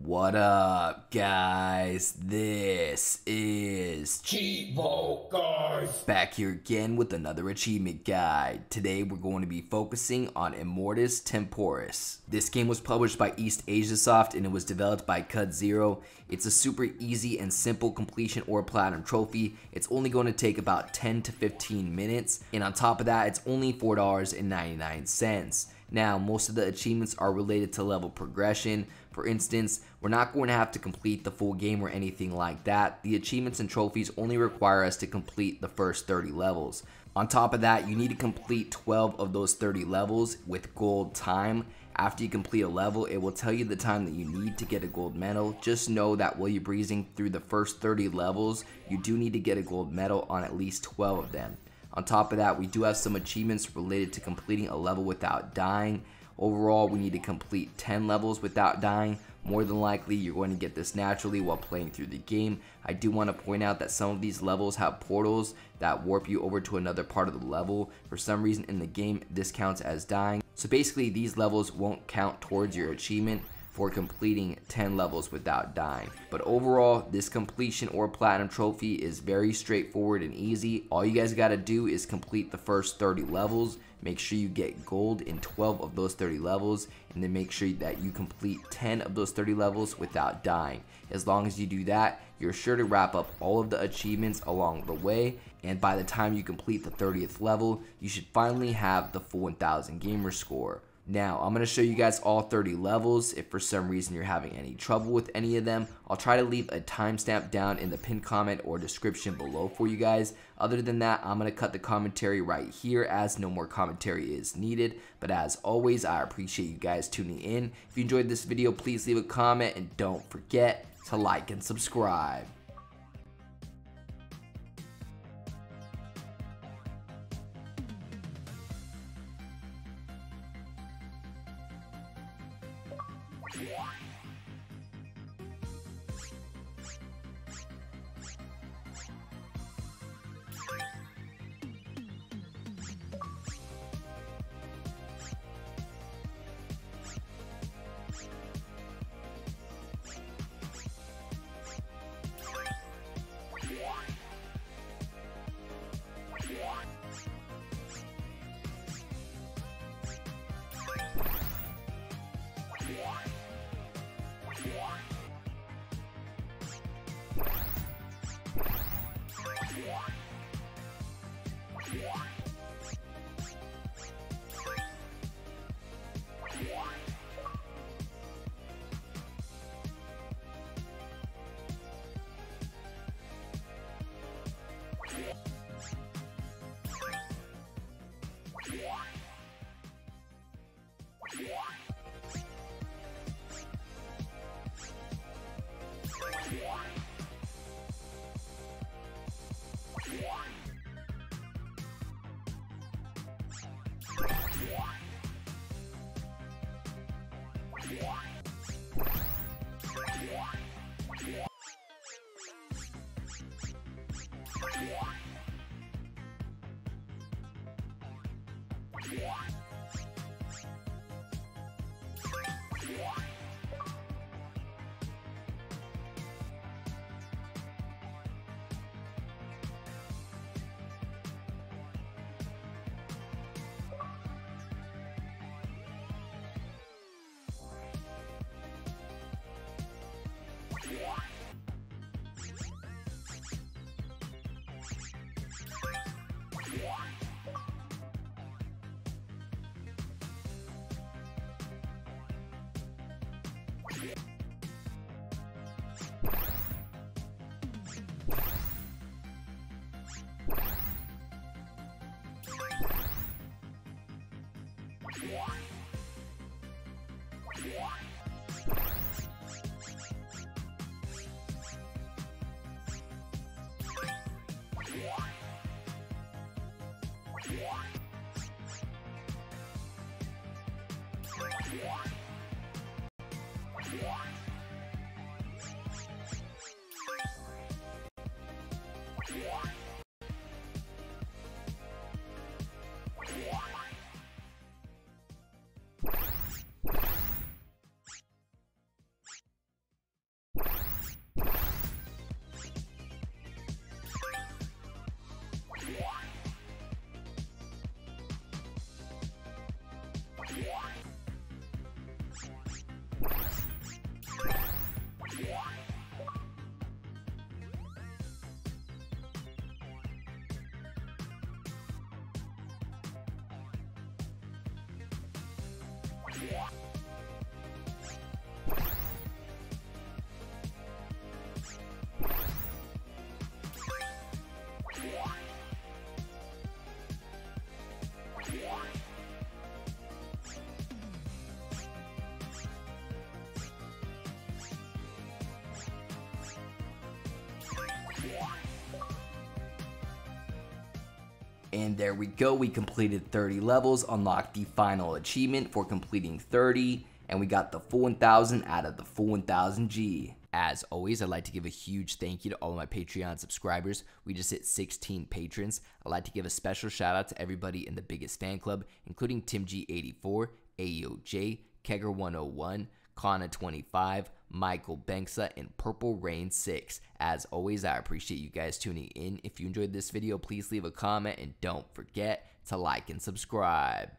What up, guys? This is Cheevo guys. back here again with another achievement guide. Today we're going to be focusing on Immortus Temporus. This game was published by East Asia Soft and it was developed by Khud0. It's a super easy and simple completion or platinum trophy. It's only going to take about 10 to 15 minutes, and on top of that, it's only $4.99. Now, most of the achievements are related to level progression. For instance, we're not going to have to complete the full game or anything like that. The achievements and trophies only require us to complete the first 30 levels. On top of that, you need to complete 12 of those 30 levels with gold time. After you complete a level, it will tell you the time that you need to get a gold medal. Just know that while you're breezing through the first 30 levels, you do need to get a gold medal on at least 12 of them. On top of that, we do have some achievements related to completing a level without dying. Overall, we need to complete 10 levels without dying. More than likely, you're going to get this naturally while playing through the game. I do want to point out that some of these levels have portals that warp you over to another part of the level. For some reason in the game, this counts as dying. So basically, these levels won't count towards your achievement for completing 10 levels without dying. But overall, this completion or platinum trophy is very straightforward and easy. All you guys gotta do is complete the first 30 levels, make sure you get gold in 12 of those 30 levels, and then make sure that you complete 10 of those 30 levels without dying. As long as you do that, you're sure to wrap up all of the achievements along the way, and by the time you complete the 30th level, you should finally have the full 1000 gamer score. Now, I'm going to show you guys all 30 levels. If for some reason you're having any trouble with any of them, I'll try to leave a timestamp down in the pinned comment or description below for you guys. Other than that, I'm going to cut the commentary right here as no more commentary is needed. But as always, I appreciate you guys tuning in. If you enjoyed this video, please leave a comment and don't forget to like and subscribe. Yeah. And there we go, we completed 30 levels, unlocked the final achievement for completing 30, and we got the full 1000 out of the full 1000 G. As always, I'd like to give a huge thank you to all my Patreon subscribers. We just hit 16 patrons. I'd like to give a special shout out to everybody in the biggest fan club, including Tim G84, AOJ, Kegger101, Kana25, Michael Banksa, and Purple Rain 6. As always, I appreciate you guys tuning in. If you enjoyed this video, please leave a comment and don't forget to like and subscribe.